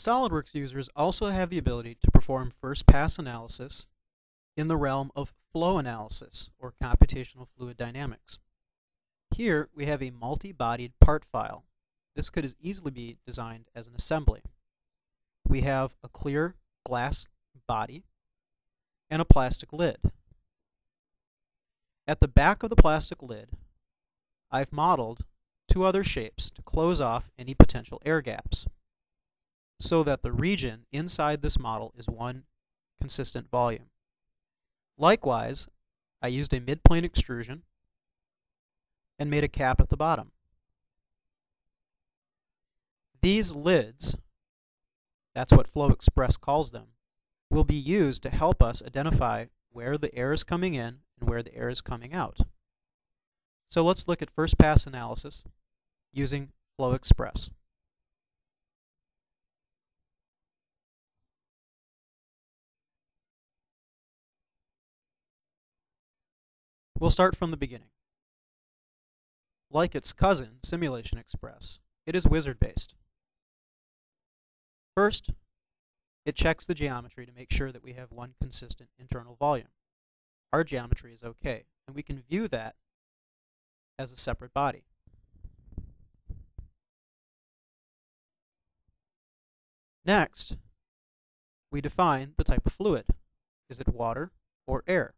SOLIDWORKS users also have the ability to perform first-pass analysis in the realm of flow analysis, or computational fluid dynamics. Here we have a multi-bodied part file. This could as easily be designed as an assembly. We have a clear glass body and a plastic lid. At the back of the plastic lid, I've modeled two other shapes to close off any potential air gaps so that the region inside this model is one consistent volume. Likewise, I used a midplane extrusion and made a cap at the bottom. These lids, that's what FloXpress calls them, will be used to help us identify where the air is coming in and where the air is coming out. So let's look at first pass analysis using FloXpress. We'll start from the beginning. Like its cousin, SimulationXpress, it is wizard-based. First, it checks the geometry to make sure that we have one consistent internal volume. Our geometry is okay, and we can view that as a separate body. Next, we define the type of fluid. Is it water or air?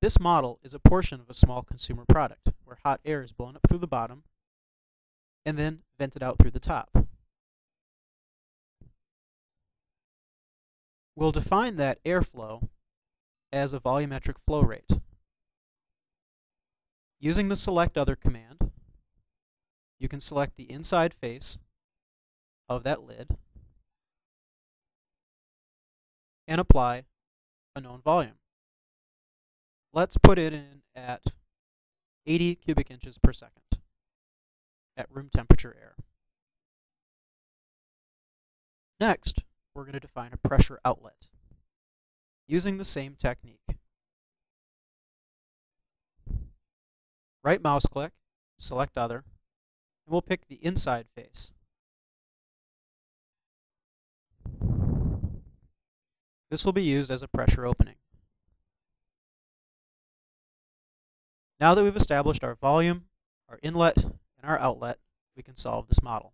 This model is a portion of a small consumer product, where hot air is blown up through the bottom and then vented out through the top. We'll define that airflow as a volumetric flow rate. Using the Select Other command, you can select the inside face of that lid and apply a known volume. Let's put it in at 80 cubic inches per second at room temperature air. Next, we're going to define a pressure outlet using the same technique. Right mouse click, select other, and we'll pick the inside face. This will be used as a pressure opening. Now that we've established our volume, our inlet, and our outlet, we can solve this model.